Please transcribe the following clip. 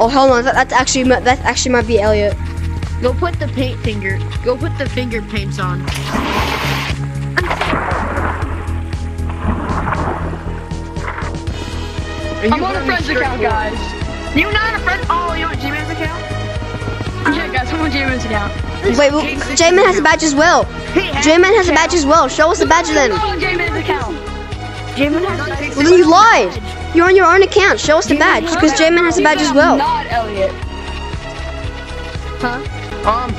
Oh, hold on. That, that's actually mi- that actually might be Elliot. Go put the paint finger. Go put the finger paints on. Are you I'm on a wearing friend's account, or- guys. You're not a friend? Oh, you on J-Man's account? Uh-huh. Yeah, guys, I'm on J-Man's account. Wait, well, J-Man has a badge as well. J-Man has a badge as well. Show us the badge then. I'm on J-Man's account. J-Man has Well, then you lied. You're on your own account. Show us the badge because J-Man has a badge as well. Not Elliot. Huh? Um,